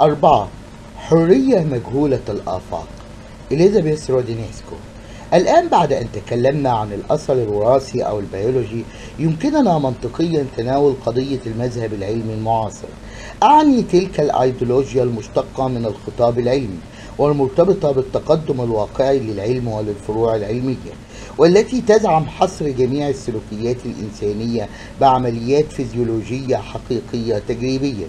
أربعة حرية مجهولة الآفاق. إليزابيث رودينيسكو. الآن بعد أن تكلمنا عن الأثر الوراثي أو البيولوجي يمكننا منطقيا تناول قضية المذهب العلمي المعاصر. أعني تلك الأيديولوجيا المشتقة من الخطاب العلمي والمرتبطة بالتقدم الواقعي للعلم وللفروع العلمية والتي تزعم حصر جميع السلوكيات الإنسانية بعمليات فيزيولوجية حقيقية تجريبيا.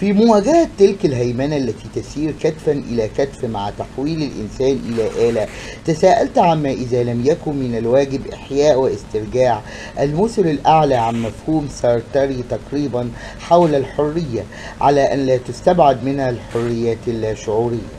في مواجهة تلك الهيمنة التي تسير كتفا إلى كتف مع تحويل الإنسان إلى آلة تساءلت عما إذا لم يكن من الواجب إحياء واسترجاع المثل الأعلى عن مفهوم سارتري تقريبا حول الحرية على أن لا تستبعد منها الحريات اللاشعورية.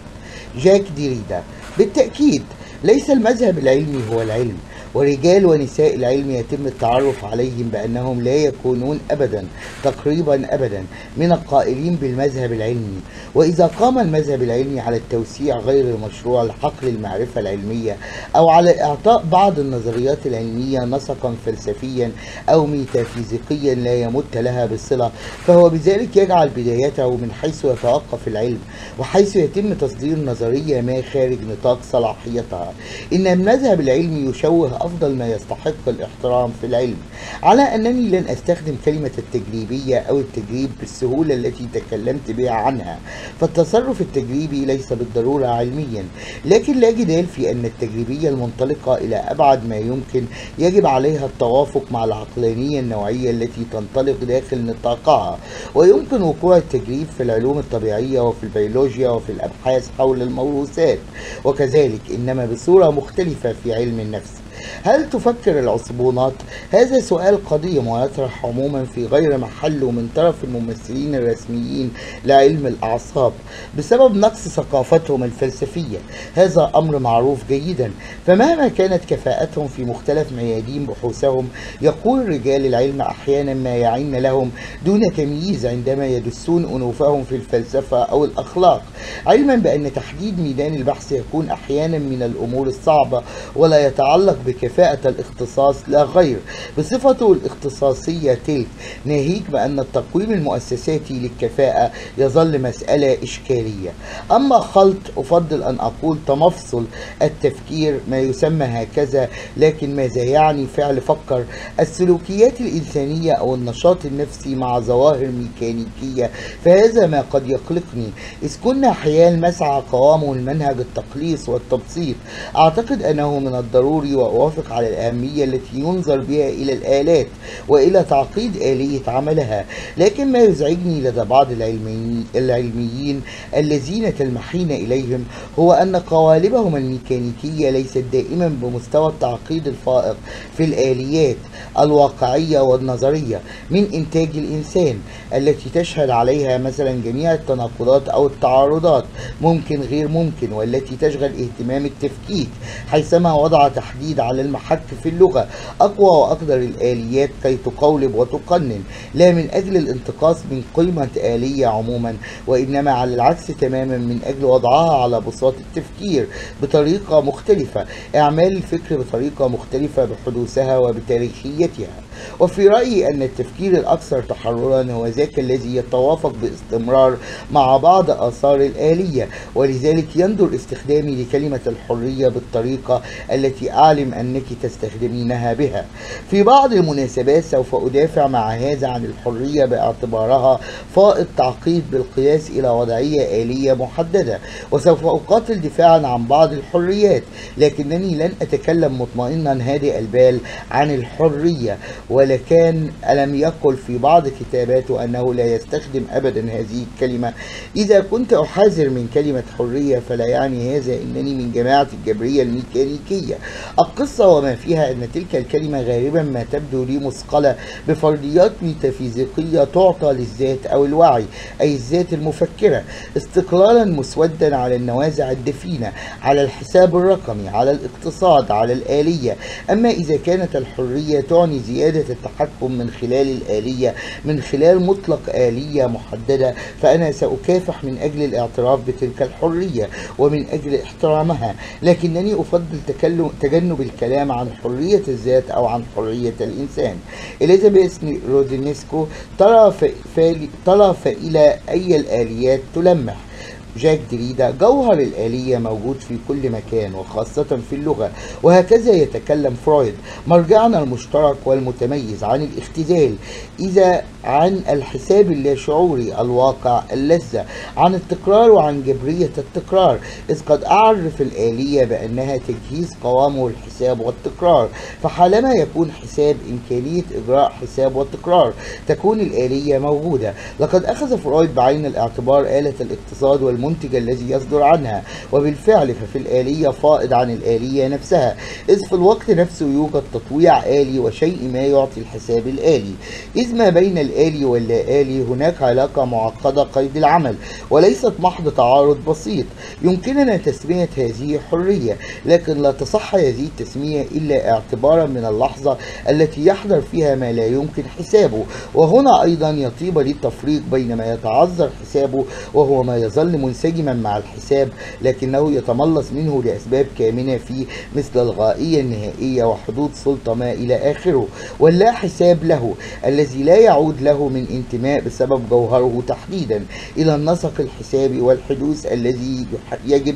جاك ديريدا بالتأكيد ليس المذهب العلمي هو العلم. ورجال ونساء العلم يتم التعرف عليهم بأنهم لا يكونون أبدا تقريبا أبدا من القائلين بالمذهب العلمي. وإذا قام المذهب العلمي على التوسيع غير المشروع لحقل المعرفة العلمية أو على إعطاء بعض النظريات العلمية نسقا فلسفيا أو ميتافيزيقيا لا يمت لها بصلة فهو بذلك يجعل بدايته من حيث يتوقف العلم وحيث يتم تصدير نظرية ما خارج نطاق صلاحيتها. إن المذهب العلمي يشوه أفضل ما يستحق الاحترام في العلم على أنني لن أستخدم كلمة التجريبية أو التجريب بالسهولة التي تكلمت بها عنها فالتصرف التجريبي ليس بالضرورة علميا لكن لا جدال في أن التجريبية المنطلقة إلى أبعد ما يمكن يجب عليها التوافق مع العقلانية النوعية التي تنطلق داخل نطاقها ويمكن وقوع التجريب في العلوم الطبيعية وفي البيولوجيا وفي الأبحاث حول الموروثات وكذلك إنما بصورة مختلفة في علم النفس. هل تفكر العصبونات؟ هذا سؤال قديم ويطرح عموما في غير محله من طرف الممثلين الرسميين لعلم الأعصاب بسبب نقص ثقافتهم الفلسفية. هذا أمر معروف جيدا. فمهما كانت كفاءتهم في مختلف ميادين بحوثهم يقول رجال العلم أحيانا ما يعين لهم دون تمييز عندما يدسون أنوفهم في الفلسفة أو الأخلاق. علما بأن تحديد ميدان البحث يكون أحيانا من الأمور الصعبة ولا يتعلق بكفاءة الاختصاص لا غير. بصفته الاختصاصية تلك ناهيك بأن التقويم المؤسساتي للكفاءة يظل مسألة إشكالية. أما خلط أفضل أن أقول تمفصل التفكير ما يسمى هكذا لكن ماذا يعني فعل فكر؟ السلوكيات الإنسانية أو النشاط النفسي مع ظواهر ميكانيكية فهذا ما قد يقلقني. إذ كنا حيال مسعى قوامه المنهج التقليص والتبسيط. أعتقد أنه من الضروري وأوافق على الأهمية التي ينظر بها إلى الآلات وإلى تعقيد آلية عملها. لكن ما يزعجني لدى بعض العلمي العلميين الذين تلمحين إليهم هو أن قوالبهم الميكانيكية ليست دائما بمستوى التعقيد الفائق في الآليات الواقعية والنظرية من إنتاج الإنسان التي تشهد عليها مثلا جميع التناقضات أو التعارضات ممكن غير ممكن والتي تشغل اهتمام التفكيك حيثما وضع تحديد المحك في اللغة. أقوى وأقدر الآليات كي تقولب وتقنن. لا من أجل الانتقاص من قيمة آلية عموما وإنما على العكس تماما من أجل وضعها على بساط التفكير بطريقة مختلفة. إعمال الفكر بطريقة مختلفة بحدوثها وبتاريخيتها. وفي رأيي أن التفكير الأكثر تحررا هو ذاك الذي يتوافق باستمرار مع بعض آثار الآلية ولذلك يندر استخدامي لكلمة الحرية بالطريقة التي أعلم أنك تستخدمينها بها. في بعض المناسبات سوف أدافع مع هذا عن الحرية باعتبارها فائض تعقيد بالقياس إلى وضعية آلية محددة وسوف أقاتل دفاعا عن بعض الحريات لكنني لن أتكلم مطمئنا هادئ البال عن الحرية. ولكن ألم يقل في بعض كتاباته أنه لا يستخدم أبدا هذه الكلمة. إذا كنت أحذر من كلمة حرية فلا يعني هذا أنني من جماعة الجبرية الميكانيكية. القصة وما فيها أن تلك الكلمة غالبا ما تبدو لي مثقلة بفرضيات ميتافيزيقية تعطى للذات أو الوعي أي الذات المفكرة استقلالا مسودا على النوازع الدفينة على الحساب الرقمي على الاقتصاد على الآلية. أما إذا كانت الحرية تعني زيادة محددة التحكم من خلال الآلية من خلال مطلق آلية محددة. فأنا سأكافح من أجل الاعتراف بتلك الحرية ومن أجل احترامها. لكنني أفضل تكلم تجنب الكلام عن حرية الذات أو عن حرية الإنسان. إليزابيث رودينيسكو. ترى فإلى أي الآليات تلمح. جاك دريدا جوهر الآلية موجود في كل مكان وخاصة في اللغة وهكذا يتكلم فرويد. مرجعنا المشترك والمتميز عن الاختزال. إذا عن الحساب اللاشعوري الواقع اللذة عن التكرار وعن جبرية التكرار. إذ قد أعرف الآلية بأنها تجهيز قوامه الحساب والتكرار فحالما يكون حساب إمكانية إجراء حساب والتكرار تكون الآلية موجودة. لقد أخذ فرويد بعين الاعتبار آلة الاقتصاد والمنتج الذي يصدر عنها وبالفعل ففي الآلية فائض عن الآلية نفسها. إذ في الوقت نفسه يوجد تطويع آلي وشيء ما يعطي الحساب الآلي. إذ ما بين الآلي واللا آلي هناك علاقة معقدة قيد العمل وليست محض تعارض بسيط. يمكننا تسمية هذه حرية لكن لا تصح هذه التسمية إلا اعتبارا من اللحظة التي يحضر فيها ما لا يمكن حسابه. وهنا أيضا يطيب لي التفريق بين ما يتعذر حسابه وهو ما يظل منسجما مع الحساب لكنه يتملص منه لأسباب كامنة فيه مثل الغائية النهائية وحدود سلطة ما إلى آخره. واللا حساب له الذي لا يعود له من انتماء بسبب جوهره تحديدا إلى النسق الحسابي والحدوث الذي يجب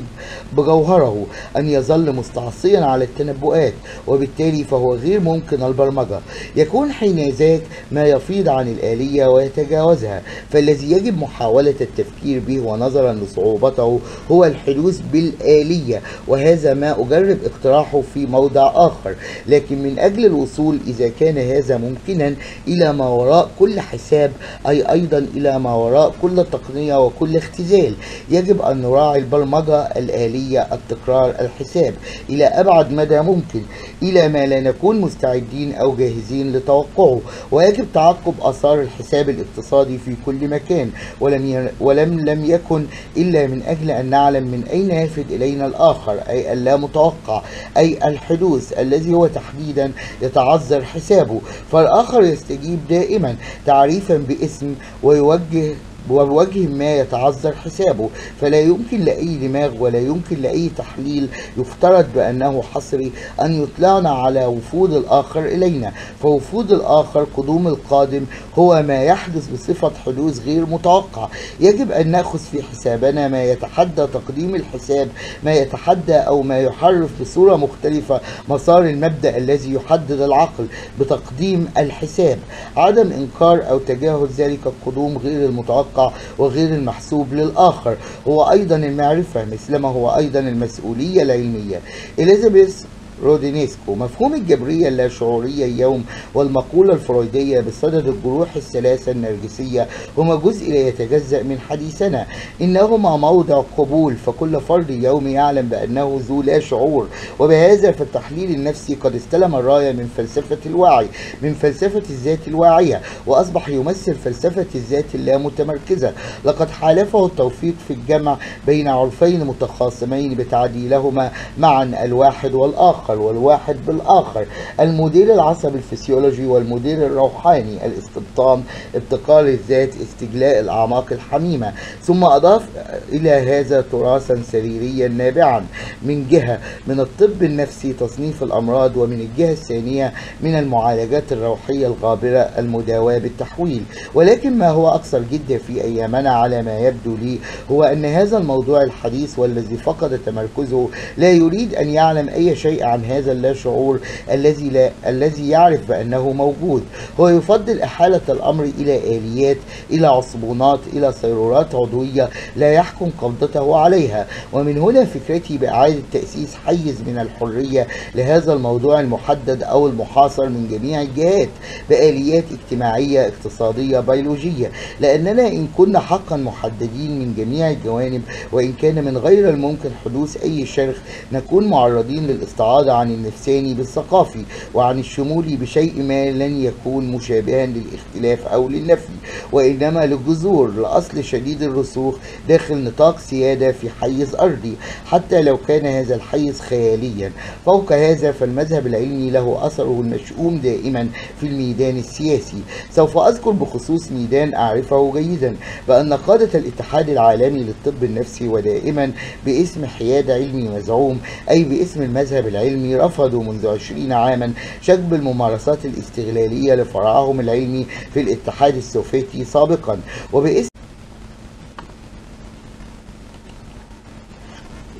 بجوهره أن يظل مستعصيا على التنبؤات وبالتالي فهو غير ممكن البرمجة. يكون حين ذاك ما يفيض عن الآلية ويتجاوزها فالذي يجب محاولة التفكير به ونظرا لصعوبته هو الحدوث بالآلية وهذا ما أجرب اقتراحه في موضع آخر. لكن من أجل الوصول إذا كان هذا ممكنا إلى ما وراء كل حساب أي أيضا إلى ما وراء كل تقنية وكل اختزال. يجب أن نراعي البرمجة الآلية التكرار الحساب. إلى أبعد مدى ممكن إلى ما لا نكون مستعدين أو جاهزين لتوقعه. ويجب تعقب آثار الحساب الاقتصادي في كل مكان ولم ي... ولم لم يكن إلا من أجل أن نعلم من أين يفد إلينا الآخر أي اللا متوقع أي الحدوث الذي هو تحديدا يتعذر حسابه. فالآخر يستجيب دائما تعريفا باسم ويوجه وبوجه ما يتعذر حسابه. فلا يمكن لأي دماغ ولا يمكن لأي تحليل يفترض بأنه حصري أن يطلعنا على وفود الآخر إلينا. فوفود الآخر قدوم القادم هو ما يحدث بصفة حدوث غير متوقع يجب أن نأخذ في حسابنا ما يتحدى تقديم الحساب ما يتحدى أو ما يحرف بصورة مختلفة مسار المبدأ الذي يحدد العقل بتقديم الحساب. عدم إنكار أو تجاهل ذلك القدوم غير المتوقع وغير المحسوب للآخر. هو أيضا المعرفة مثلما هو أيضا المسؤولية العلمية. إليزابيث رودينيسكو مفهوم الجبرية اللاشعورية اليوم والمقولة الفرويدية بصدد الجروح الثلاثة النرجسية هما جزء لا يتجزأ من حديثنا. إنهما موضع قبول فكل فرد يومي يعلم بأنه ذو لا شعور. وبهذا فالتحليل النفسي قد استلم الراية من فلسفة الوعي من فلسفة الذات الواعية وأصبح يمثل فلسفة الذات اللامتمركزة. لقد حالفه التوفيق في الجمع بين عرفين متخاصمين بتعديلهما معا الواحد والآخر. الآخر والواحد بالآخر. المدير العصبي الفسيولوجي والمدير الروحاني الاستبطان ابتكار الذات استجلاء الأعماق الحميمة ثم أضاف إلى هذا تراثا سريريا نابعا من جهة من الطب النفسي تصنيف الأمراض ومن الجهة الثانية من المعالجات الروحية الغابرة المداواة بالتحويل. ولكن ما هو أكثر جدا في أيامنا على ما يبدو لي هو أن هذا الموضوع الحديث والذي فقد تمركزه لا يريد أن يعلم أي شيء هذا اللاشعور الذي لا الذي يعرف بأنه موجود. هو يفضل إحالة الأمر إلى آليات إلى عصبونات إلى سيرورات عضوية لا يحكم قبضته عليها. ومن هنا فكرتي بإعادة تأسيس حيز من الحرية لهذا الموضوع المحدد أو المحاصر من جميع الجهات بآليات اجتماعية اقتصادية بيولوجية. لأننا إن كنا حقا محددين من جميع الجوانب وإن كان من غير الممكن حدوث أي شرخ نكون معرضين للاستعاضة الإرادة عن النفساني بالثقافي وعن الشمولي بشيء ما لن يكون مشابها للاختلاف أو للنفي وإنما للجذور لأصل شديد الرسوخ داخل نطاق سيادة في حيز أرضي حتى لو كان هذا الحيز خياليا. فوق هذا فالمذهب العلمي له أثره المشؤوم دائما في الميدان السياسي. سوف أذكر بخصوص ميدان أعرفه جيدا بأن قادة الاتحاد العالمي للطب النفسي ودائما باسم حياد علمي مزعوم أي باسم المذهب العلمي رفضوا منذ عشرين عاما شكب الممارسات الاستغلالية لفرعهم العلمي في الاتحاد السوفيتي سابقا. وباسم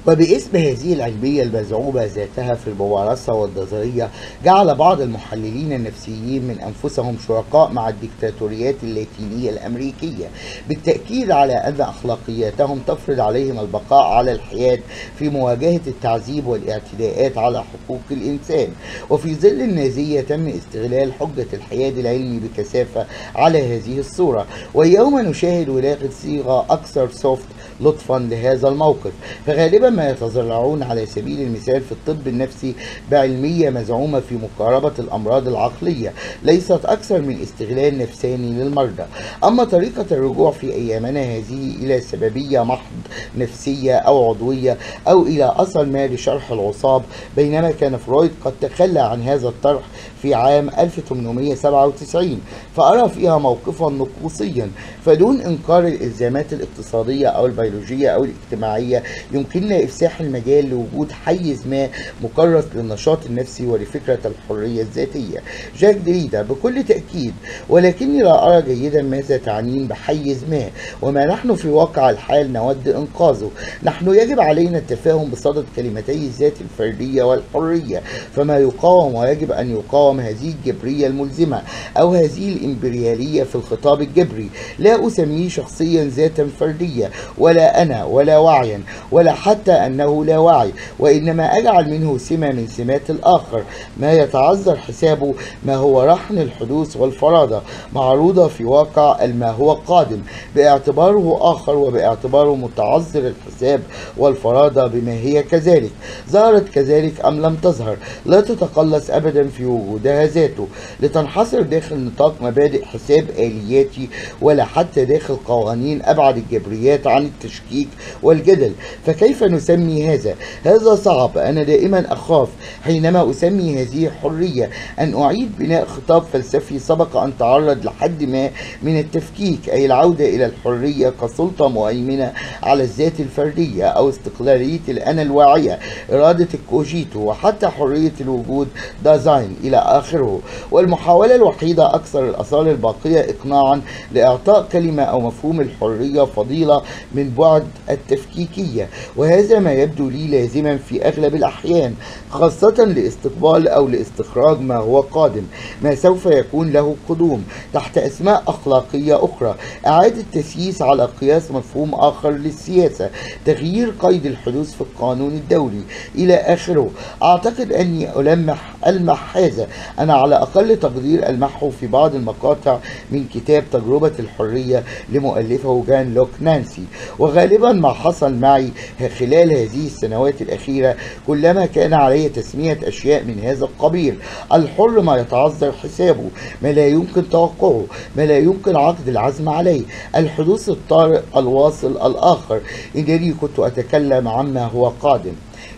وباسم هذه العلمية المزعومة ذاتها في الممارسة والنظرية جعل بعض المحللين النفسيين من أنفسهم شركاء مع الدكتاتوريات اللاتينية الأمريكية بالتأكيد على أن أخلاقياتهم تفرض عليهم البقاء على الحياد في مواجهة التعذيب والاعتداءات على حقوق الإنسان. وفي ظل النازية تم استغلال حجة الحياد العلمي بكثافة على هذه الصورة. واليوم نشاهد ولاغة صيغة أكثر سوفت لطفا لهذا الموقف. فغالبا ما يتذرعون على سبيل المثال في الطب النفسي بعلمية مزعومة في مقاربة الأمراض العقلية ليست أكثر من استغلال نفساني للمرضى. أما طريقة الرجوع في أيامنا هذه إلى سببية محض نفسية أو عضوية أو إلى أثر ما لشرح العصاب بينما كان فرويد قد تخلى عن هذا الطرح في عام 1897 فأرى فيها موقفا نقوصيا فدون إنكار الإلزامات الاقتصادية أو البيولوجية أو الاجتماعية يمكننا إفساح المجال لوجود حيز ما مكرس للنشاط النفسي ولفكرة الحرية الذاتية. جاك دريدا بكل تأكيد ولكني لا أرى جيدا ماذا تعنين بحيز ما وما نحن في واقع الحال نود إنقاذه. نحن يجب علينا التفاهم بصدد كلمتي الذات الفردية والحرية فما يقاوم ويجب أن يقاوم هذه الجبرية الملزمة أو هذه الإمبريالية في الخطاب الجبري. لا أسميه شخصيا ذاتا فردية ولا أنا ولا وعيا ولا حتى أنه لا وعي وإنما أجعل منه سمة من سمات الآخر. ما يتعذر حسابه ما هو رهن الحدوث والفرادة معروضة في واقع ما هو قادم. باعتباره آخر وباعتباره متعذر الحساب والفرادة بما هي كذلك. ظهرت كذلك أم لم تظهر. لا تتقلص أبدا في وجودها ذاته لتنحصر داخل نطاق مبادئ حساب آلياتي ولا حتى داخل قوانين أبعد الجبريات عن التشكيك والجدل فكيف نسمي هذا؟ هذا صعب أنا دائما أخاف حينما أسمي هذه حرية أن أعيد بناء خطاب فلسفي سبق أن تعرض لحد ما من التفكيك أي العودة إلى الحرية كسلطة مهيمنة على الذات الفردية أو استقلالية الأنا الواعية إرادة الكوجيتو وحتى حرية الوجود دازاين إلى آخره. والمحاولة الوحيدة أكثر الآثار الباقية إقناعا لإعطاء كلمة أو مفهوم الحرية فضيلة من بعد التفكيكية وهذا ما يبدو لي لازما في أغلب الأحيان خاصة لاستقبال أو لاستخراج ما هو قادم ما سوف يكون له قدوم تحت أسماء أخلاقية أخرى. إعادة تسييس على قياس مفهوم آخر للسياسة تغيير قيد الحدوث في القانون الدولي إلى آخره. أعتقد أني ألمح ألمح هذا أنا على أقل تقدير ألمحه في بعض المقاطع من كتاب تجربة الحرية لمؤلفه جان لوك نانسي. وغالبا ما حصل معي خلال هذه السنوات الأخيرة كلما كان علي تسمية أشياء من هذا القبيل. الحر ما يتعذر حسابه ما لا يمكن توقعه ما لا يمكن عقد العزم عليه. الحدوث الطارئ الواصل الآخر. إنني كنت أتكلم عما هو قادم.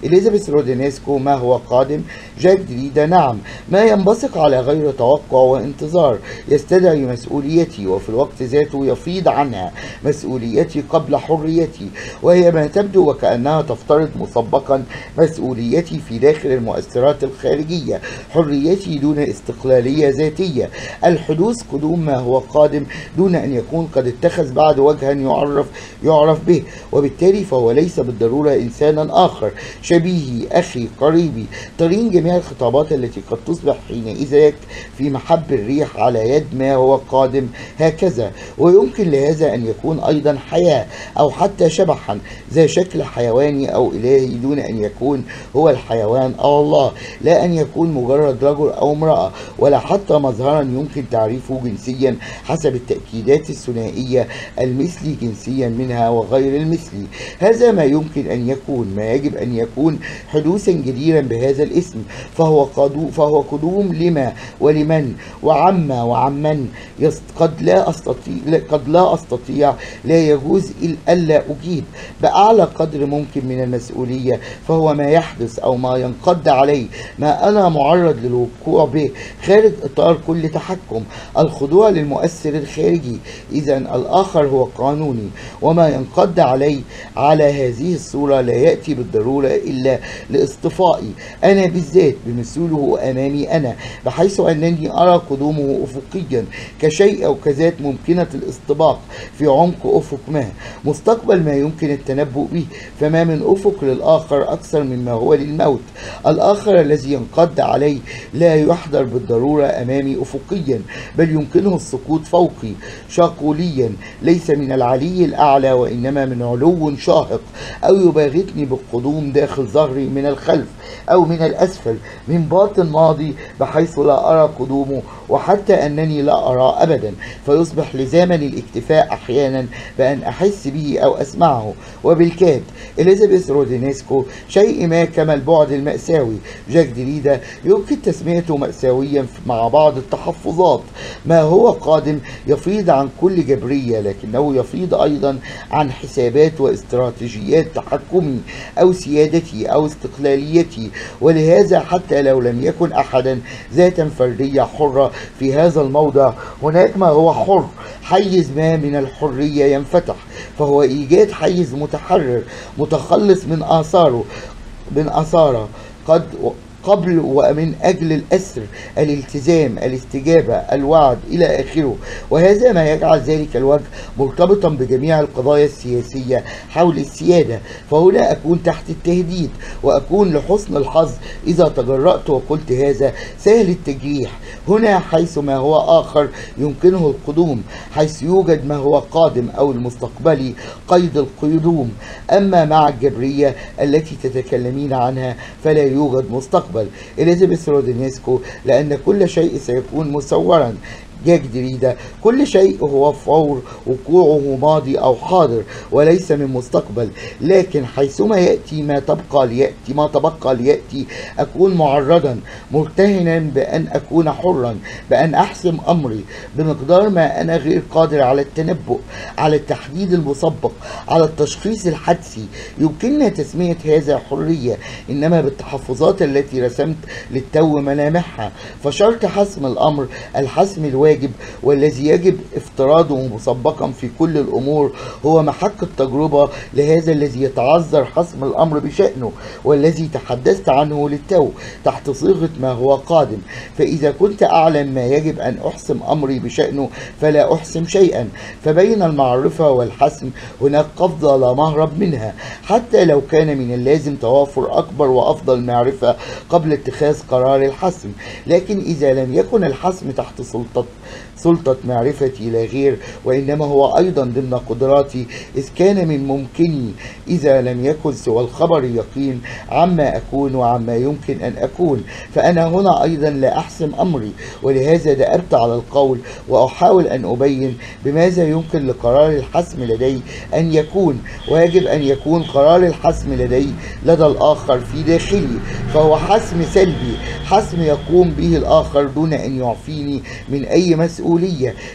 إليزابيث رودينيسكو ما هو قادم؟ جاك دريدا نعم. ما ينبثق على غير توقع وانتظار. يستدعي مسؤوليتي وفي الوقت ذاته يفيض عنها مسؤوليتي قبل حريتي وهي ما تبدو وكأنها تفترض مسبقا مسؤوليتي في داخل المؤثرات الخارجية حريتي دون استقلالية ذاتية. الحدوث قدوم ما هو قادم دون أن يكون قد اتخذ بعد وجها يعرف يعرف به وبالتالي فهو ليس بالضرورة إنسانا آخر. شبيهي أخي قريبي ترين جميع الخطابات التي قد تصبح حينئذ في محب الريح على يد ما هو قادم. هكذا. ويمكن لهذا أن يكون أيضا حياة أو حتى شبحا. ذا شكل حيواني أو إلهي دون أن يكون هو الحيوان أو الله. لا أن يكون مجرد رجل أو امرأة. ولا حتى مظهرا يمكن تعريفه جنسيا حسب التأكيدات الثنائية المثلي جنسيا منها وغير المثلي. هذا ما يمكن أن يكون. ما يجب أن يكون. يكون حدوثا جديرا بهذا الاسم. فهو قدو فهو قدوم لما ولمن وعما وعمن قد لا استطيع قد لا أستطيع لا يجوز ألا أجيب. بأعلى قدر ممكن من المسؤولية فهو ما يحدث أو ما ينقض عليه ما أنا معرض للوقوع به خارج إطار كل تحكم. الخضوع للمؤثر الخارجي اذا الآخر هو قانوني وما ينقض عليه على هذه الصورة لا يأتي بالضرورة إلا لإصطفائي. أنا بالذات بمثوله أمامي أنا بحيث أنني أرى قدومه افقيا كشيء أو كذات ممكنة الاستباق في عمق أفق ما مستقبل ما يمكن التنبؤ به. فما من أفق للآخر أكثر مما هو للموت. الآخر الذي ينقض عليه لا يحضر بالضرورة أمامي افقيا بل يمكنه السقوط فوقي. شاقوليا ليس من العلي الأعلى وإنما من علو شاهق أو يباغتني بالقدوم داخل ظهري من الخلف أو من الأسفل من باطن ماضي بحيث لا أرى قدومه وحتى أنني لا اراه ابدا فيصبح لزامني الاكتفاء أحيانا بأن أحس به أو أسمعه. وبالكاد إليزابيث رودينيسكو شيء ما كما البعد المأساوي. جاك دريدا يمكن تسميته مأساويا مع بعض التحفظات. ما هو قادم يفيض عن كل جبرية لكنه يفيض أيضا عن حسابات واستراتيجيات تحكمي أو سيادتي أو استقلاليتي. ولهذا حتى لو لم يكن أحدا ذاتا فردية حرة في هذا الموضع. هناك ما هو حر. حيز ما من الحرية ينفتح. فهو إيجاد حيز متحرر متخلص من آثاره من أثاره. قد قبل ومن أجل الأسر الالتزام الاستجابة الوعد إلى آخره. وهذا ما يجعل ذلك الوجه مرتبطا بجميع القضايا السياسية حول السيادة. فهنا أكون تحت التهديد وأكون لحسن الحظ إذا تجرأت وقلت هذا سهل التجريح. هنا حيث ما هو آخر يمكنه القدوم حيث يوجد ما هو قادم أو المستقبلي قيد القدوم. أما مع الجبرية التي تتكلمين عنها فلا يوجد مستقبل. إليزابيث رودينيسكو لأن كل شيء سيكون مسيرا جاك دريدا كل شيء هو فور وقوعه ماضي أو حاضر وليس من مستقبل. لكن حيثما يأتي ما تبقى ليأتي ما تبقى ليأتي أكون معرضا مرتهنا بأن أكون حرا بأن أحسم أمري بمقدار ما أنا غير قادر على التنبؤ على التحديد المسبق على التشخيص الحدسي. يمكننا تسمية هذا حرية إنما بالتحفظات التي رسمت للتو ملامحها. فشرط حسم الأمر الحسم الواجب والذي يجب افتراضه مسبقا في كل الأمور هو محك التجربة لهذا الذي يتعذر حسم الأمر بشأنه والذي تحدثت عنه للتو تحت صيغة ما هو قادم. فإذا كنت أعلم ما يجب أن أحسم أمري بشأنه فلا أحسم شيئا. فبين المعرفة والحسم هناك قفزة لا مهرب منها. حتى لو كان من اللازم توافر أكبر وأفضل معرفة قبل اتخاذ قرار الحسم لكن إذا لم يكن الحسم تحت سلطة سلطة معرفتي لا غير وإنما هو أيضا ضمن قدراتي إذ كان من ممكني إذا لم يكن سوى الخبر يقين عما أكون وعما يمكن أن أكون. فأنا هنا أيضا لا أحسم أمري ولهذا دأبت على القول وأحاول أن أبين بماذا يمكن لقرار الحسم لدي أن يكون. ويجب أن يكون قرار الحسم لدي لدى الآخر في داخلي فهو حسم سلبي حسم يقوم به الآخر دون أن يعفيني من أي مسؤولية.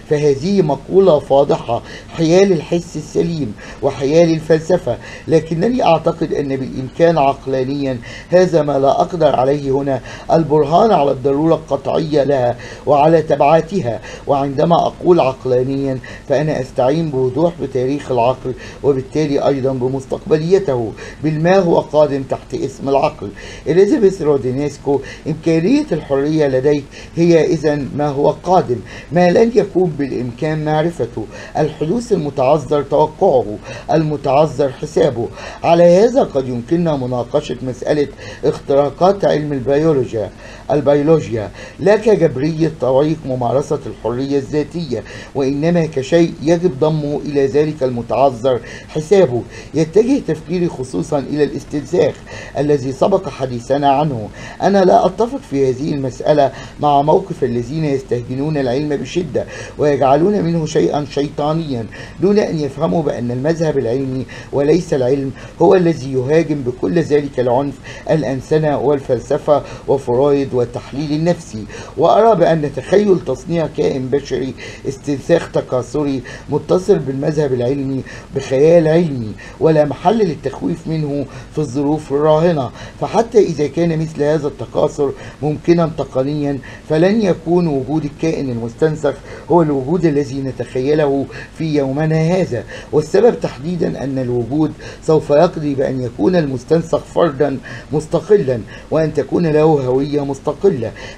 فهذه مقولة فاضحة حيال الحس السليم وحيال الفلسفة. لكنني أعتقد أن بالإمكان عقلانيا هذا ما لا أقدر عليه هنا البرهان على الضرورة القطعية لها وعلى تبعاتها. وعندما أقول عقلانيا فأنا أستعين بوضوح بتاريخ العقل وبالتالي أيضا بمستقبليته. بالما هو قادم تحت اسم العقل. إليزابيث رودينيسكو إمكانية الحرية لديك هي إذا ما هو قادم. ما لن يكون بالإمكان معرفته. الحدوث المتعذر توقعه المتعذر حسابه. على هذا قد يمكننا مناقشة مسألة اختراقات علم البيولوجيا. البيولوجيا. لا كجبرية طريق ممارسة الحرية الذاتية وإنما كشيء يجب ضمه إلى ذلك المتعذر. حسابه يتجه تفكيري خصوصا إلى الاستنساخ الذي سبق حديثنا عنه. أنا لا أتفق في هذه المسألة مع موقف الذين يستهجنون العلم بشدة ويجعلون منه شيئا شيطانيا دون أن يفهموا بأن المذهب العلمي وليس العلم هو الذي يهاجم بكل ذلك العنف الأنسنة والفلسفة وفرويد والتحليل النفسي وأرى بأن تخيل تصنيع كائن بشري استنساخ تكاثري متصل بالمذهب العلمي بخيال علمي ولا محل للتخويف منه في الظروف الراهنة. فحتى إذا كان مثل هذا التكاثر ممكنا تقنيا فلن يكون وجود الكائن المستنسخ هو الوجود الذي نتخيله في يومنا هذا. والسبب تحديدا أن الوجود سوف يقضي بأن يكون المستنسخ فردا مستقلا وأن تكون له هوية مستقلة.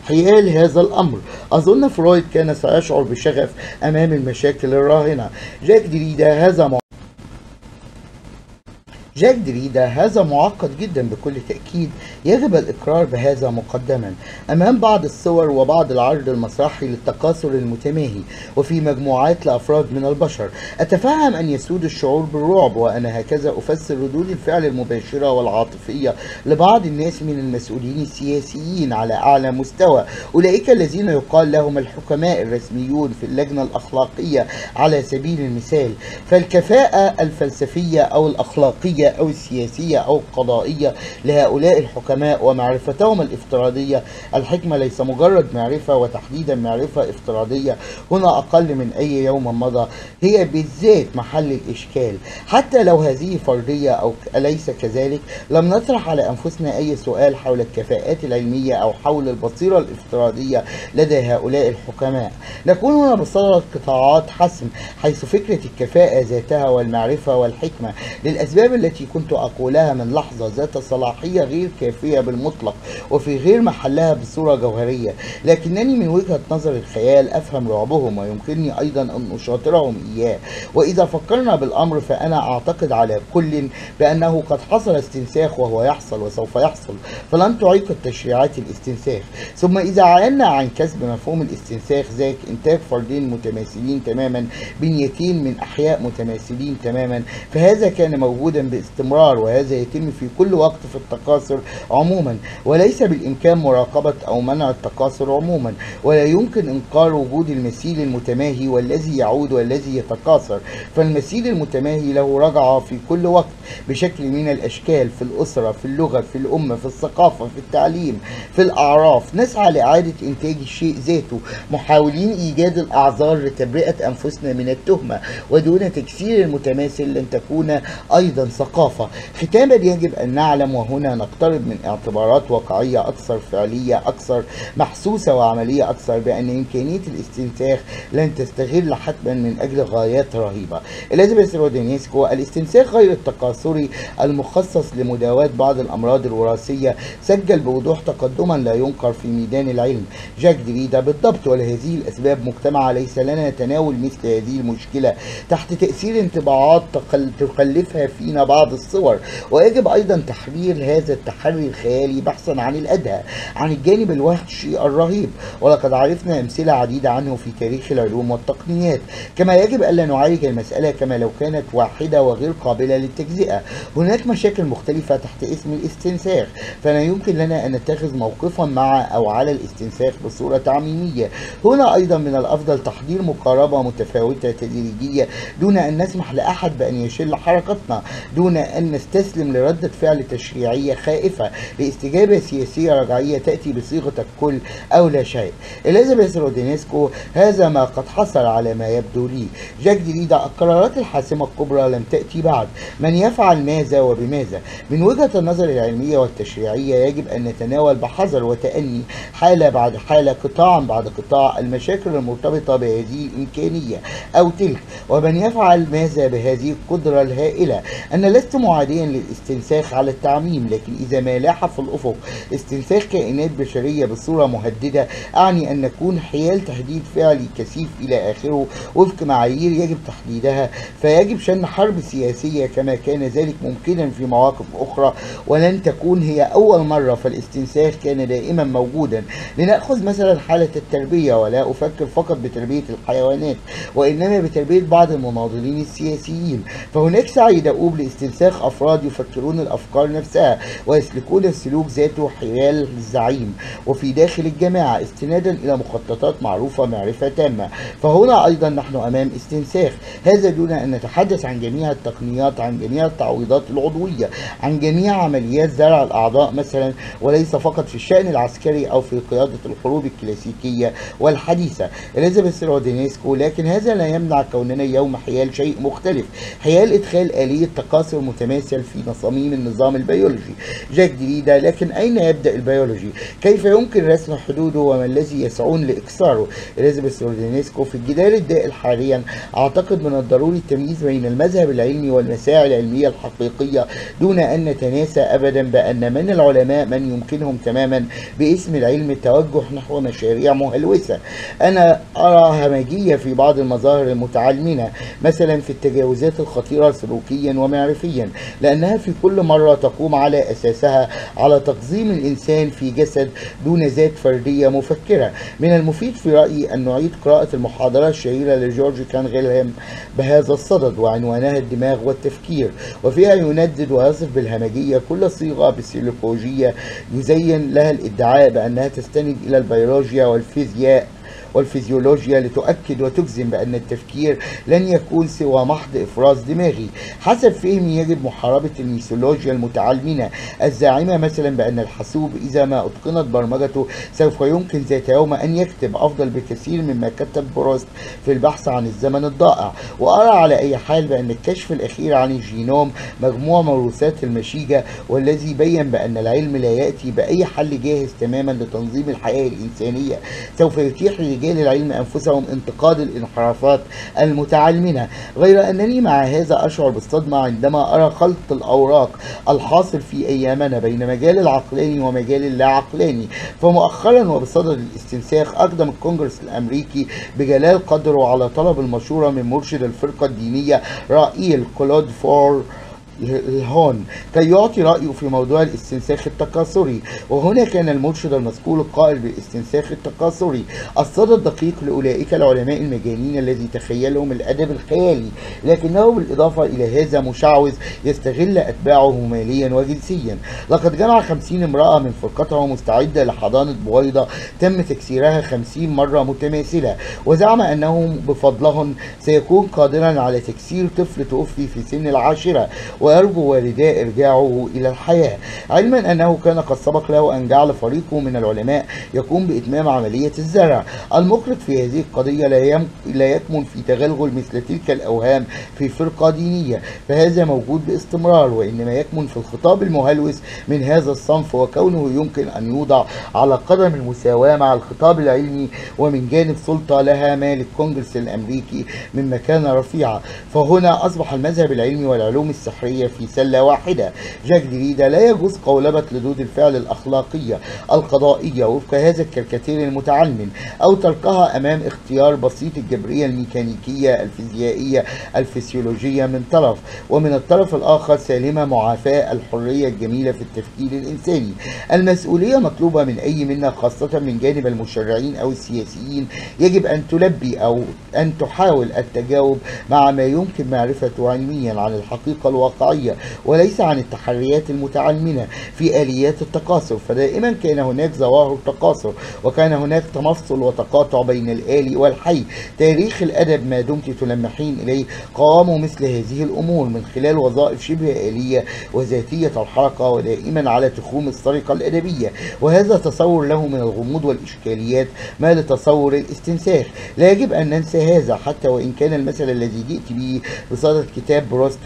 حيال هذا الأمر أظن فرويد كان سيشعر بشغف أمام المشاكل الراهنة جاك دريدا هذا. جاك دريدا هذا معقد جدا بكل تأكيد يجب الإقرار بهذا مقدما. أمام بعض الصور وبعض العرض المسرحي للتكاثر المتماهي وفي مجموعات لأفراد من البشر أتفهم أن يسود الشعور بالرعب وأنا هكذا أفسر ردود الفعل المباشرة والعاطفية لبعض الناس من المسؤولين السياسيين على أعلى مستوى. أولئك الذين يقال لهم الحكماء الرسميون في اللجنة الأخلاقية على سبيل المثال. فالكفاءة الفلسفية أو الأخلاقية أو السياسية أو القضائية لهؤلاء الحكماء ومعرفتهم الافتراضية. الحكمة ليس مجرد معرفة وتحديدا معرفة افتراضية هنا أقل من أي يوم مضى. هي بالذات محل الإشكال. حتى لو هذه فردية أو أليس كذلك؟ لم نطرح على أنفسنا أي سؤال حول الكفاءات العلمية أو حول البصيرة الافتراضية لدى هؤلاء الحكماء. نكون هنا بصدد قطاعات حسم حيث فكرة الكفاءة ذاتها والمعرفة والحكمة. للأسباب التي كنت أقولها من لحظة ذات صلاحية غير كافية بالمطلق وفي غير محلها بصورة جوهرية. لكنني من وجهة نظر الخيال أفهم رعبهم ويمكنني أيضا أن أشاطرهم إياه. وإذا فكرنا بالأمر فأنا أعتقد على كل بأنه قد حصل استنساخ وهو يحصل وسوف يحصل فلن تعيق التشريعات الاستنساخ. ثم إذا عينا عن كسب مفهوم الاستنساخ ذاك إنتاج فردين متماثلين تماما بنيتين من أحياء متماثلين تماما فهذا كان موجودا باستمرار وهذا يتم في كل وقت في التكاثر عموما. وليس بالإمكان مراقبة أو منع التكاثر عموما. ولا يمكن إنكار وجود المثيل المتماهي والذي يعود والذي يتكاثر فالمثيل المتماهي له رجعة في كل وقت بشكل من الأشكال في الأسرة في اللغة في الأمة في الثقافة في التعليم في الأعراف. نسعى لإعادة إنتاج الشيء ذاته محاولين إيجاد الأعذار لتبرئة أنفسنا من التهمة. ودون تكسير المتماثل لن تكون أيضا ثقافة ختاما يجب أن نعلم وهنا نقترب من اعتبارات واقعية أكثر فعلية أكثر محسوسة وعملية أكثر بأن إمكانية الاستنساخ لن تستغل حتما من أجل غايات رهيبة. إليزابيث رودينيسكو الاستنساخ غير التكاثري المخصص لمداواة بعض الأمراض الوراثية سجل بوضوح تقدما لا ينكر في ميدان العلم. جاك دريدا بالضبط ولهذه الأسباب مجتمع ليس لنا تناول مثل هذه المشكلة. تحت تأثير انطباعات تقل- تخلفها فينا بعض الصور. ويجب أيضا تحرير هذا التحري الخيالي بحثا عن الأدهى عن الجانب الوحشي الرهيب. ولقد عرفنا أمثلة عديدة عنه في تاريخ العلوم والتقنيات. كما يجب ألا نعالج المسألة كما لو كانت واحدة وغير قابلة للتجزئة. هناك مشاكل مختلفة تحت اسم الاستنساخ فلا يمكن لنا أن نتخذ موقفا مع أو على الاستنساخ بصورة تعميمية. هنا أيضا من الأفضل تحضير مقاربة متفاوتة تدريجية دون أن نسمح لأحد بأن يشل حركتنا دون أن نستسلم لردة فعل تشريعية خائفة لاستجابة سياسية رجعية تأتي بصيغة الكل أو لا شيء. إليزابيث رودينيسكو هذا ما قد حصل على ما يبدو لي. جاك دريدا القرارات الحاسمة الكبرى لم تأتي بعد. من يفعل ماذا وبماذا؟ من وجهة النظر العلمية والتشريعية يجب أن نتناول بحذر وتأني حالة بعد حالة قطاعا بعد قطاع المشاكل المرتبطة بهذه الإمكانية أو تلك. ومن يفعل ماذا بهذه القدرة الهائلة؟ أنا لست معاديا للاستنساخ على التعميم لكن إذا ما لاح في الأفق استنساخ كائنات بشرية بصورة مهددة أعني أن نكون حيال تهديد فعلي كثيف إلى آخره وفق معايير يجب تحديدها. فيجب شن حرب سياسية كما كان ذلك ممكنا في مواقف أخرى ولن تكون هي أول مرة فالاستنساخ كان دائما موجودا. لنأخذ مثلا حالة التربية ولا أفكر فقط بتربية الحيوانات وإنما بتربية بعض المناضلين السياسيين. فهناك سعي دؤوب لاستنساخ استنساخ أفراد يفكرون الأفكار نفسها ويسلكون السلوك ذاته حيال الزعيم وفي داخل الجماعة استنادا إلى مخططات معروفة معرفة تامة. فهنا أيضا نحن أمام استنساخ. هذا دون أن نتحدث عن جميع التقنيات عن جميع التعويضات العضوية عن جميع عمليات زرع الأعضاء مثلا وليس فقط في الشأن العسكري أو في قيادة الحروب الكلاسيكية والحديثة. إليزابيث رودينيسكو لكن هذا لا يمنع كوننا اليوم حيال شيء مختلف. حيال إدخال آلية تكاثر متماثل في صميم النظام البيولوجي. جاك دريدا لكن أين يبدأ البيولوجي؟ كيف يمكن رسم حدوده وما الذي يسعون لإكثاره؟ إليزابيث رودينيسكو في الجدال الدائر حاليا أعتقد من الضروري التمييز بين المذهب العلمي والمساعي العلمية الحقيقية دون أن نتناسى أبدا بأن من العلماء من يمكنهم تماما باسم العلم التوجه نحو مشاريع مهلوسة. أنا أرى همجية في بعض المظاهر المتعلمنة مثلا في التجاوزات الخطيرة سلوكيا ومعرفيا. لأنها في كل مرة تقوم على أساسها على تقزيم الإنسان في جسد دون ذات فردية مفكرة. من المفيد في رأيي أن نعيد قراءة المحاضرة الشهيرة لجورج كان غيلهام بهذا الصدد وعنوانها الدماغ والتفكير. وفيها يندد ويصف بالهمجية كل صيغة بالسيلوكولوجية يزين لها الإدعاء بأنها تستند إلى البيولوجيا والفيزياء والفيزيولوجيا لتؤكد وتجزم بأن التفكير لن يكون سوى محض إفراز دماغي. حسب فهمي يجب محاربة الميثولوجيا المتعلمنة الزاعمة مثلا بأن الحاسوب إذا ما أتقنت برمجته سوف يمكن ذات يوم أن يكتب أفضل بكثير مما كتب بروست في البحث عن الزمن الضائع. وأرى على أي حال بأن الكشف الأخير عن الجينوم مجموع موروثات المشيجة والذي بين بأن العلم لا يأتي بأي حل جاهز تماما لتنظيم الحياة الإنسانية سوف يتيح لرجال العلم أنفسهم انتقاد الانحرافات المتعلمنة غير أنني مع هذا أشعر بالصدمة عندما أرى خلط الأوراق الحاصل في أيامنا بين مجال العقلاني ومجال اللا عقلاني فمؤخرا وبصدد الاستنساخ أقدم الكونجرس الأمريكي بجلال قدره على طلب المشورة من مرشد الفرقة الدينية رائيل كلود فوريلهون. كي يعطي رأيه في موضوع الاستنساخ التكاثري. وهنا كان المرشد المذكور القائل بالاستنساخ التكاثري. الصدى الدقيق لأولئك العلماء المجانين الذين تخيلهم الأدب الخيالي. لكنه بالإضافة إلى هذا مشعوذ يستغل أتباعه ماليا وجنسيا. لقد جمع خمسين امرأة من فرقته مستعدة لحضانة بويضة تم تكثيرها خمسين مرة متماثلة. وزعم أنه بفضلهن سيكون قادرا على تكسير طفل توفي في سن العاشرة. ويرجو والداه إرجاعه إلى الحياة. علما أنه كان قد سبق له أن جعل فريقه من العلماء يقوم بإتمام عملية الزرع. المقلق في هذه القضية لا, يم... لا يكمن في تغلغل مثل تلك الأوهام في فرقة دينية فهذا موجود باستمرار وإنما يكمن في الخطاب المهلوس من هذا الصنف وكونه يمكن أن يوضع على قدم المساواة مع الخطاب العلمي ومن جانب سلطة لها ما للكونجرس الأمريكي من مكانة رفيعة. فهنا أصبح المذهب العلمي والعلوم السحرية في سلة واحدة. جاك دريدا لا يجوز قولبة ردود الفعل الأخلاقية القضائية وفق هذا الكاريكاتير المتعلم أو تركها أمام اختيار بسيط الجبرية الميكانيكية الفيزيائية الفسيولوجية من طرف ومن الطرف الآخر سالمة معافاة الحرية الجميلة في التفكير الإنساني. المسؤولية مطلوبة من أي منا خاصة من جانب المشرعين أو السياسيين. يجب أن تلبي أو أن تحاول التجاوب مع ما يمكن معرفته علميا عن الحقيقة الواقعية. وليس عن التحريات المتعلمنة في آليات التكاثر فدائما كان هناك ظواهر تكاثر وكان هناك تمفصل وتقاطع بين الآلي والحي. تاريخ الأدب ما دمت تلمحين إليه قواموا مثل هذه الأمور من خلال وظائف شبه آلية وذاتية الحركة ودائما على تخوم السرقة الأدبية وهذا تصور له من الغموض والإشكاليات ما لتصور الاستنساخ. لا يجب أن ننسى هذا حتى وإن كان المثل الذي جئت به بصدد كتاب بروست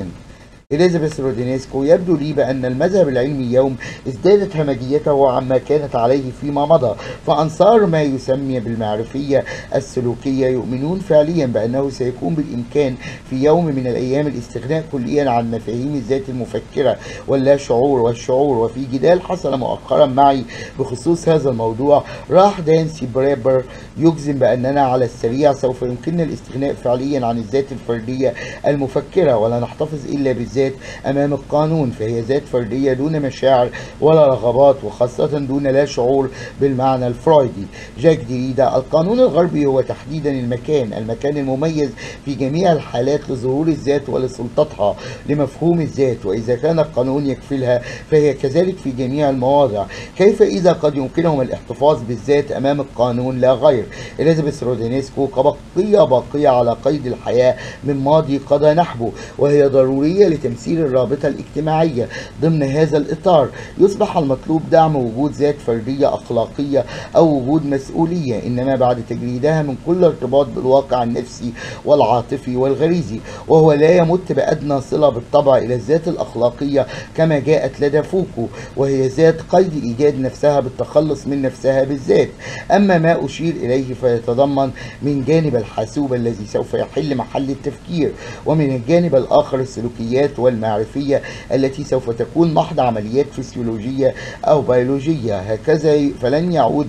100. إليزابيث رودينيسكو يبدو لي بأن المذهب العلمي اليوم ازدادت همجيته عما كانت عليه فيما مضى فأنصار ما يسمى بالمعرفية السلوكية يؤمنون فعليا بأنه سيكون بالإمكان في يوم من الأيام الاستغناء كليا عن مفاهيم الذات المفكرة واللا شعور والشعور وفي جدال حصل مؤخرا معي بخصوص هذا الموضوع. راح دانسي بريبر يجزم بأننا على السريع سوف يمكننا الاستغناء فعليا عن الذات الفردية المفكرة ولا نحتفظ إلا بالذات الذات أمام القانون فهي ذات فردية دون مشاعر ولا رغبات وخاصة دون لا شعور بالمعنى الفرويدي. جاك دريدا القانون الغربي هو تحديدا المكان المكان المميز في جميع الحالات لظهور الذات ولسلطتها لمفهوم الذات وإذا كان القانون يكفلها فهي كذلك في جميع المواضع. كيف إذا قد يمكنهم الاحتفاظ بالذات أمام القانون؟ لا غير. إليزابيث رودينيسكو كبقية باقية على قيد الحياة من ماضي قضى نحبه وهي ضرورية لتمثيل الرابطة الاجتماعية ضمن هذا الإطار يصبح المطلوب دعم وجود ذات فردية أخلاقية أو وجود مسؤولية إنما بعد تجريدها من كل ارتباط بالواقع النفسي والعاطفي والغريزي وهو لا يمت بأدنى صلة بالطبع إلى الذات الأخلاقية كما جاءت لدى فوكو وهي ذات قيد إيجاد نفسها بالتخلص من نفسها بالذات. أما ما أشير إليه فيتضمن من جانب الحاسوب الذي سوف يحل محل التفكير ومن الجانب الآخر السلوكيات والمعرفية التي سوف تكون محض عمليات فسيولوجية أو بيولوجية. هكذا فلن يعود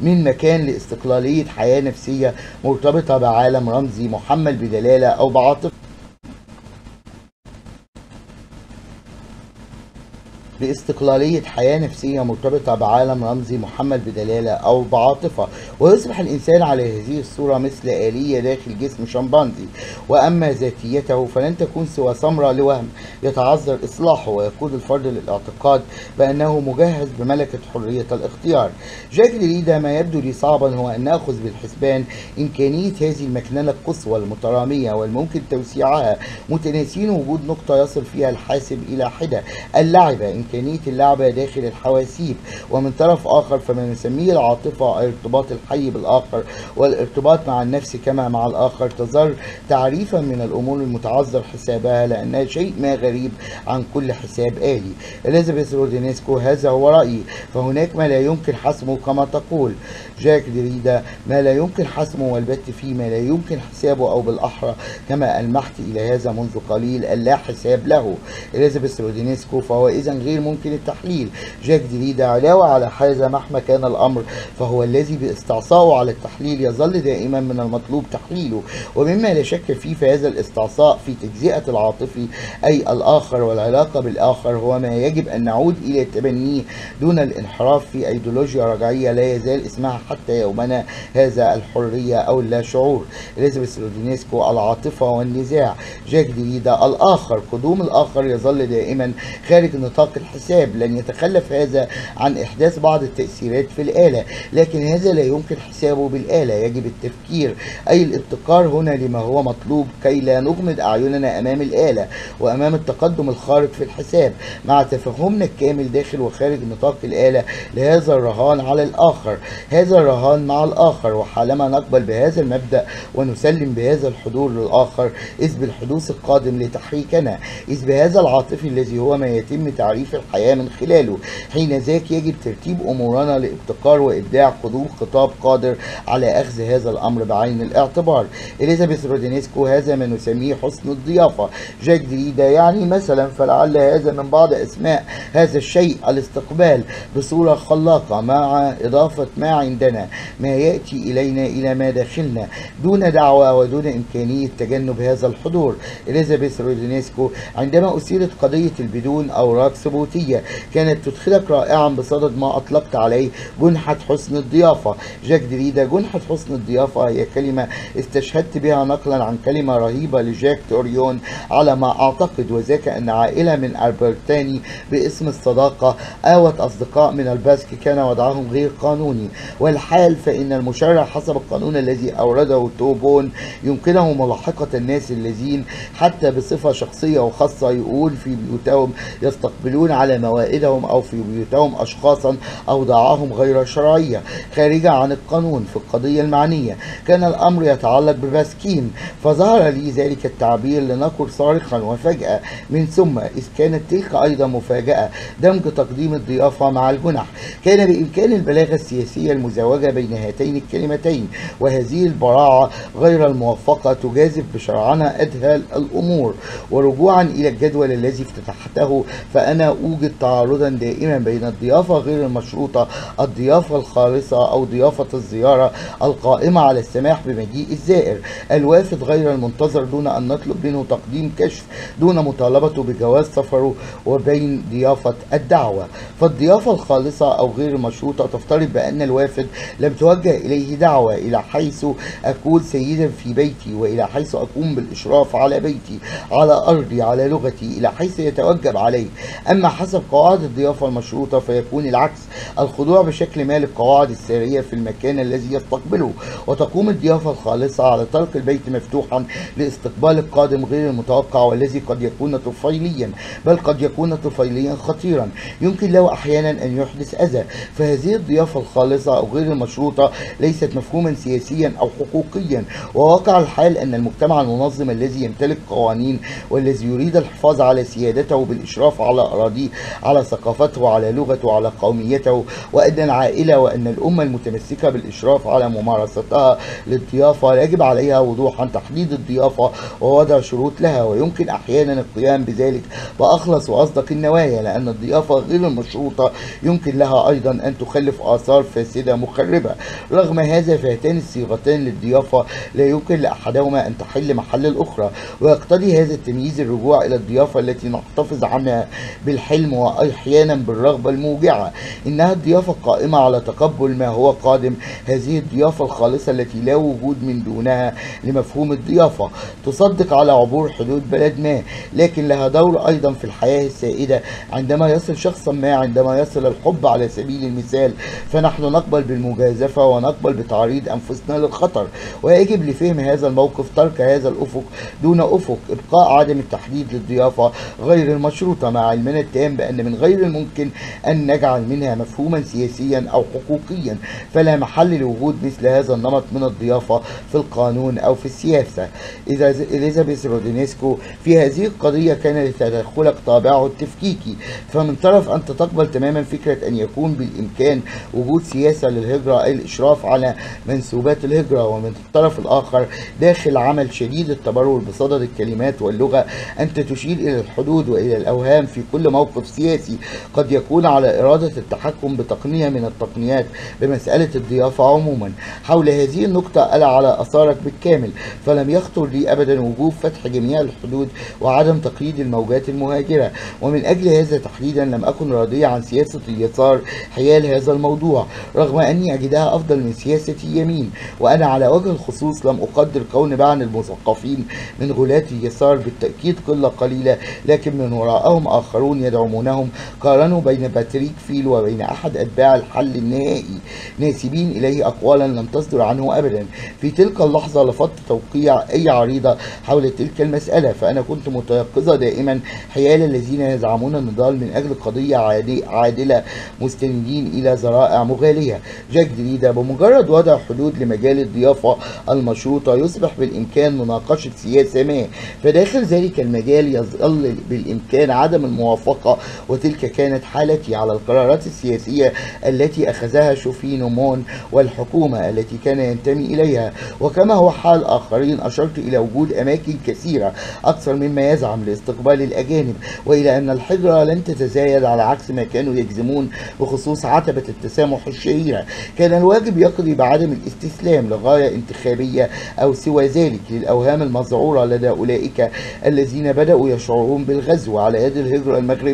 من مكان لاستقلالية حياة نفسية مرتبطة بعالم رمزي محمل بدلالة أو بعاطفة. لاستقلالية حياة نفسية مرتبطة بعالم رمزي محمل بدلالة أو بعاطفة. ويصبح الإنسان على هذه الصورة مثل آلية داخل جسم شمبانزي. وأما ذاتيته فلن تكون سوى ثمرة لوهم. يتعذر إصلاحه ويقود الفرد للاعتقاد بأنه مجهز بملكة حرية الاختيار. جاك دريدا ما يبدو لي صعبا هو أن نأخذ بالحسبان إمكانية هذه المكننة القصوى المترامية والممكن توسيعها. متناسين وجود نقطة يصل فيها الحاسب إلى حدة. اللعبة إمكانية اللعبة داخل الحواسيب. ومن طرف آخر فما نسميه العاطفة ارتباط الحي بالآخر. والارتباط مع النفس كما مع الآخر تظل تعريفا من الأمور المتعذر حسابها لأنها شيء ما غريب عن كل حساب آلي. إليزابيث رودينيسكو هذا هو رأيي. فهناك ما لا يمكن حسمه كما تقول. جاك دريدا ما لا يمكن حسمه والبت فيه ما لا يمكن حسابه أو بالأحرى. كما ألمحت إلى هذا منذ قليل اللا حساب له. إليزابيث رودينيسكو فهو إذا غير ممكن التحليل. جاك دريدا علاوة على هذا مهما كان الأمر فهو الذي باستعصائه على التحليل يظل دائما من المطلوب تحليله. ومما لا شك فيه فهذا الاستعصاء في تجزئة العاطفي أي الآخر والعلاقة بالآخر هو ما يجب أن نعود إلى تبنيه دون الانحراف في أيديولوجيا رجعية لا يزال اسمها حتى يومنا هذا الحرية أو اللاشعور إليزابيث رودينيسكو العاطفة والنزاع. جاك دريدا الآخر قدوم الآخر يظل دائما خارج نطاق الحساب لن يتخلف هذا عن إحداث بعض التأثيرات في الآلة لكن هذا لا يمكن حسابه بالآلة. يجب التفكير أي الابتكار هنا لما هو مطلوب كي لا نغمض أعيننا أمام الآلة وأمام التقدم الخارق في الحساب. مع تفهمنا الكامل داخل وخارج نطاق الآلة لهذا الرهان على الآخر. هذا الرهان مع الآخر وحالما نقبل بهذا المبدأ ونسلم بهذا الحضور للآخر إذ بالحدوث القادم لتحريكنا إذ بهذا العاطفي الذي هو ما يتم تعريف الحياة من خلاله. حين ذاك يجب ترتيب أمورنا لابتكار وإبداع قدوم خطاب قادر على أخذ هذا الأمر بعين الاعتبار. إليزابيث رودينيسكو هذا ما نسميه حسن الضيافة. جاك دريدا يعني مثلا فلعل هذا من بعض أسماء هذا الشيء الاستقبال بصورة خلاقة مع إضافة ما عندنا ما يأتي إلينا إلى ما داخلنا دون دعوة ودون إمكانية تجنب هذا الحضور. إليزابيث رودينيسكو عندما أثيرت قضية البدون أوراق ثبوتية كان تدخلك رائعا بصدد ما أطلقت عليه. جنحة حسن الضيافة. جاك دريدا جنحة حسن الضيافة. هي كلمة استشهدت بها نقلا عن كلمة رهيبة لجاك توبون على ما أعتقد وذاك أن عائلة من البريتاني باسم الصداقة آوت أصدقاء من الباسك كان وضعهم غير قانوني. والحال فإن المشرع حسب القانون الذي أورده توبون يمكنه ملاحقة الناس الذين حتى بصفة شخصية وخاصة يقول في بيوتهم يستقبلون على موائدهم أو في بيوتهم أشخاصا أوضاعهم غير شرعية خارجة عن القانون في القضية المعنية. كان الأمر يتعلق بباسكين فظهر لي ذلك التعبير لنقل صارخا وفجأة. من ثم إذ كانت تلك أيضا مفاجأة دمج تقديم الضيافة مع الجنح كان بإمكان البلاغة السياسية المزوجة بين هاتين الكلمتين وهذه البراعة غير الموفقة تجاذب بشرعنا أدهى الأمور. ورجوعا إلى الجدول الذي افتتحته فأنا يوجد تعارضا دائما بين الضيافة غير المشروطة الضيافة الخالصة أو ضيافة الزيارة القائمة على السماح بمجيء الزائر الوافد غير المنتظر دون أن نطلب منه تقديم كشف دون مطالبته بجواز سفره وبين ضيافة الدعوة. فالضيافة الخالصة أو غير المشروطة تفترض بأن الوافد لم توجه إليه دعوة إلى حيث أكون سيدا في بيتي وإلى حيث أقوم بالإشراف على بيتي على أرضي على لغتي إلى حيث يتوجب عليه. أما حسب قواعد الضيافة المشروطة فيكون العكس. الخضوع بشكل ما للقواعد السارية في المكان الذي يستقبله وتقوم الضيافة الخالصة على ترك البيت مفتوحا لاستقبال القادم غير المتوقع والذي قد يكون طفيليا بل قد يكون طفيليا خطيرا. يمكن له أحيانا أن يحدث أذى. فهذه الضيافة الخالصة أو غير المشروطة ليست مفهوما سياسيا أو حقوقيا. وواقع الحال أن المجتمع المنظم الذي يمتلك قوانين والذي يريد الحفاظ على سيادته بالإشراف على أراضيه على ثقافته على لغته على قوميته وأن العائلة وأن الأمة المتمسكة بالإشراف على ممارستها للضيافة يجب عليها وضوحا تحديد الضيافة ووضع شروط لها ويمكن أحيانا القيام بذلك. بأخلص وأصدق النوايا لأن الضيافة غير المشروطة. يمكن لها أيضا أن تخلف آثار فاسدة مخربة. رغم هذا فهاتان الصيغتان للضيافة. لا يمكن لأحدهما أن تحل محل الأخرى ويقتضي هذا التمييز الرجوع إلى الضيافة التي نحتفظ عنها بالحلم وأحيانا بالرغبة الموجعة. إنها الضيافة القائمة على تقبل ما هو قادم. هذه الضيافة الخالصة التي لا وجود من دونها لمفهوم الضيافة. تصدق على عبور حدود بلد ما لكن لها دور أيضا في الحياة السائدة. عندما يصل شخصا ما عندما يصل الحب على سبيل المثال فنحن نقبل بالمجازفة ونقبل بتعريض أنفسنا للخطر. ويجب لفهم هذا الموقف ترك هذا الأفق دون أفق. إبقاء عدم التحديد للضيافة غير المشروطة مع علمنا التام بأن من غير الممكن أن نجعل منها مفهوما سياسيا أو حقوقيا. فلا محل لوجود مثل هذا النمط من الضيافة في القانون أو في السياسة. إذا إليزابيث رودينيسكو في هذه القضية كان لتدخلك طابعه التفكيكي. فمن طرف أنت تقبل تماما فكرة أن يكون بالإمكان وجود سياسة للهجرة أي الإشراف على منسوبات الهجرة. ومن الطرف الآخر داخل عمل شديد التبرر بصدد الكلمات واللغة أنت تشير إلى الحدود وإلى الأوهام في كل موقف سياسي قد يكون على إرادة التحكم بتقنية من التقنيات بمسألة الضيافة عموما. حول هذه النقطة ألا على أثارك بالكامل. فلم يخطر لي أبدا وجوب فتح جميع الحدود وعدم تقييد الموجات المهاجرة. ومن أجل هذا تحديدا لم أكن راضية عن سياسة اليسار حيال هذا الموضوع رغم أني أجدها أفضل من سياسة اليمين وأنا على وجه الخصوص لم أقدر كون بعض المثقفين من غلاة اليسار بالتأكيد قلة قليلة لكن من وراءهم آخرون يدعمونهم. قارنوا بين باتريك فيل وبين أحد أتباع الحل النهائي ناسبين إليه أقوالا لم تصدر عنه أبدا. في تلك اللحظة لفضت توقيع أي عريضة حول تلك المسألة فأنا كنت متيقظة دائما حيال الذين يزعمون النضال من أجل قضية عادلة مستندين إلى ذرائع مغالية. جاك دريدا بمجرد وضع حدود لمجال الضيافة المشروطة يصبح بالإمكان مناقشة سياسة ما. فداخل ذلك المجال يظل بالإمكان عدم الموافقة وتلك كانت حالتي على القرارات السياسية التي أخذها شوفينومون والحكومة التي كان ينتمي إليها. وكما هو حال آخرين أشرت إلى وجود أماكن كثيرة أكثر مما يزعم لاستقبال الأجانب وإلى أن الحجرة لن تتزايد على عكس ما كانوا يجزمون بخصوص عتبة التسامح الشهيرة. كان الواجب يقضي بعدم الاستسلام لغاية انتخابية أو سوى ذلك للأوهام المذعورة لدى أولئك الذين بدأوا يشعرون بالغزو على يد الهجرة المغربية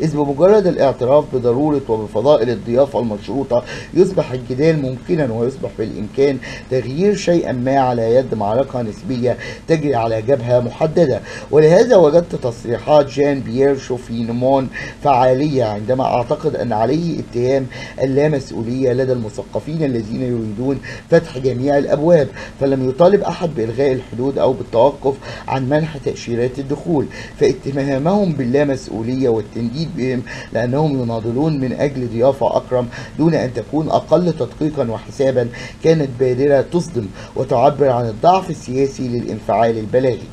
إذ بمجرد الاعتراف بضرورة وبفضائل الضيافة المشروطة يصبح الجدال ممكنا ويصبح بالإمكان تغيير شيئا ما على يد معركة نسبية تجري على جبهة محددة. ولهذا وجدت تصريحات جان بيير شوفينمون فعالية عندما أعتقد أن عليه اتهام اللامسؤولية لدى المثقفين الذين يريدون فتح جميع الأبواب فلم يطالب أحد بإلغاء الحدود أو بالتوقف عن منح تأشيرات الدخول فاتهامهم باللامسؤولية والتنديد بهم لأنهم يناضلون من أجل ضيافة أكرم دون أن تكون أقل تدقيقا وحسابا كانت بادرة تصدم وتعبر عن الضعف السياسي للانفعال البلاغي